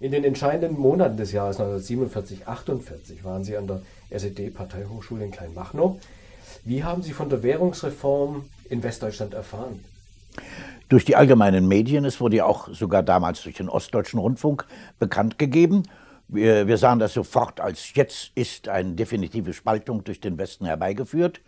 In den entscheidenden Monaten des Jahres 1947, 48 waren Sie an der SED-Parteihochschule in Kleinmachnow. Wie haben Sie von der Währungsreform in Westdeutschland erfahren? Durch die allgemeinen Medien, es wurde ja auch sogar damals durch den Ostdeutschen Rundfunk bekannt gegeben. Wir, wir sahen das sofort als jetzt ist eine definitive Spaltung durch den Westen herbeigeführt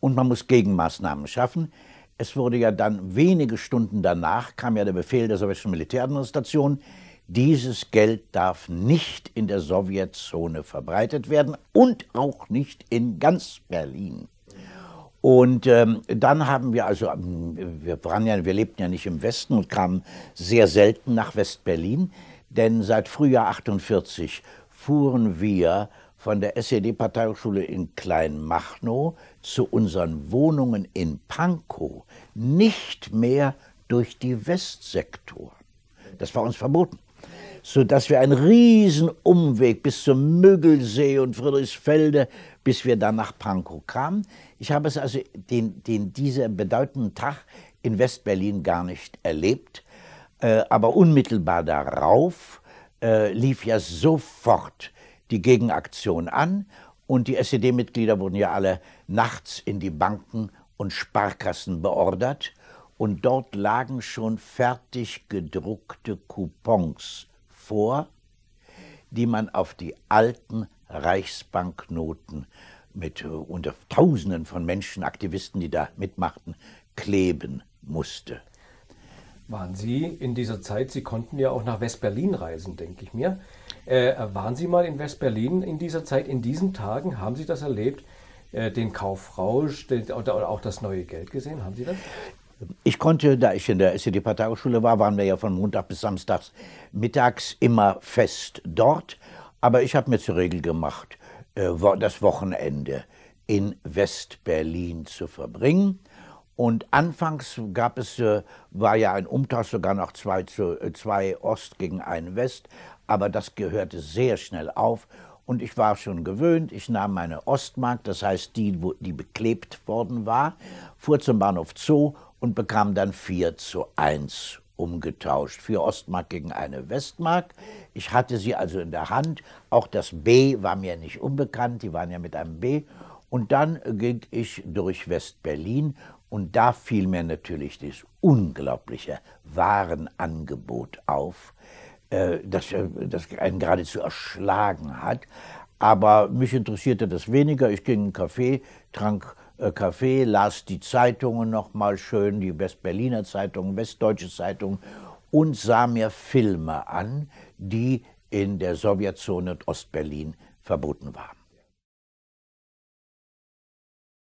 und man muss Gegenmaßnahmen schaffen. Es wurde ja dann wenige Stunden danach, kam ja der Befehl der sowjetischen Militäradministration, dieses Geld darf nicht in der Sowjetzone verbreitet werden und auch nicht in ganz Berlin. Und ähm, dann haben wir also, ähm, wir, waren ja, wir lebten ja nicht im Westen und kamen sehr selten nach West-Berlin, denn seit Frühjahr 48 fuhren wir von der SED-Parteihochschule in Kleinmachnow zu unseren Wohnungen in Pankow nicht mehr durch die Westsektoren. Das war uns verboten sodass wir einen riesen Umweg bis zum Müggelsee und Friedrichsfelde, bis wir dann nach Pankow kamen. Ich habe es also den, den, diesen bedeutenden Tag in Westberlin gar nicht erlebt, äh, aber unmittelbar darauf äh, lief ja sofort die Gegenaktion an und die SED-Mitglieder wurden ja alle nachts in die Banken und Sparkassen beordert und dort lagen schon fertig gedruckte Coupons vor, die man auf die alten Reichsbanknoten mit äh, unter Tausenden von Menschen, Aktivisten, die da mitmachten, kleben musste. Waren Sie in dieser Zeit, Sie konnten ja auch nach West-Berlin reisen, denke ich mir. Äh, waren Sie mal in West-Berlin in dieser Zeit, in diesen Tagen? Haben Sie das erlebt? Äh, den Kaufrausch den, oder auch das neue Geld gesehen? Haben Sie das? Ich konnte, da ich in der SED-Parteihochschule war, waren wir ja von Montag bis Samstags mittags immer fest dort. Aber ich habe mir zur Regel gemacht, äh, das Wochenende in West-Berlin zu verbringen. Und anfangs gab es, äh, war ja ein Umtausch sogar noch zwei, äh, zwei Ost gegen einen West, aber das gehörte sehr schnell auf. Und ich war schon gewöhnt, ich nahm meine Ostmark, das heißt die, die beklebt worden war, fuhr zum Bahnhof Zoo und bekam dann 4 zu 1 umgetauscht. Vier Ostmark gegen eine Westmark. Ich hatte sie also in der Hand. Auch das B war mir nicht unbekannt, die waren ja mit einem B. Und dann ging ich durch West-Berlin und da fiel mir natürlich das unglaubliche Warenangebot auf, äh, das, äh, das einen geradezu erschlagen hat. Aber mich interessierte das weniger. Ich ging in einen Café, trank Café, las die Zeitungen noch mal schön, die Westberliner Zeitung, Westdeutsche Zeitung und sah mir Filme an, die in der Sowjetzone und Ostberlin verboten waren.